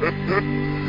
Ha ha ha!